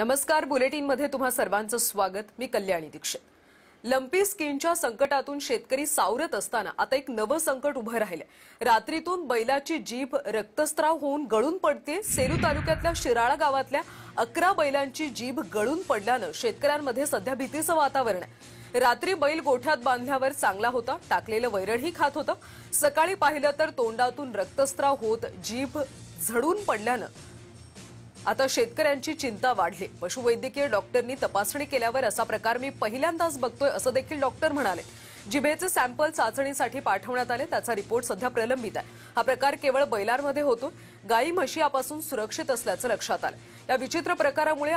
नमस्कार बुलेटिनमध्ये तुम्हा सर्वांचं स्वागत. मी कल्याणी दीक्षित. लंपी स्किनच्या संकटातून शेतकरी सावरत असताना आता एक नवं संकट उभं राहिलंय. रात्रीतून बैलाची जीभ रक्तस्राव होऊन गळून पडते. सेलू तालुक्यातल्या शिराळा गावातल्या अकरा बैलांची जीभ गळून पडल्यानं शेतकऱ्यांमध्ये सध्या भीतीचं वातावरण आहे. रात्री बैल गोठ्यात बांधल्यावर चांगला होता टाकलेलं वैरणही खात होतं. सकाळी पाहिलं तर तोंडातून रक्तस्राव होत जीभ झडून पडल्यानं आता शेतकऱ्यांची चिंता वाढली. पशुवैद्यकीय डॉक्टरनी तपासणी केल्यावर असा प्रकार मी पहिल्यांदाच बघतोय असं देखील डॉक्टर म्हणाले. जिभेचे सॅम्पल चाचणीसाठी पाठवण्यात आले त्याचा रिपोर्ट सध्या प्रलंबित आहे. हा प्रकार केवळ बैलांमध्ये होतो गायी म्हशी यापासून सुरक्षित असल्याचं लक्षात आलं. या विचित्र प्रकारामुळे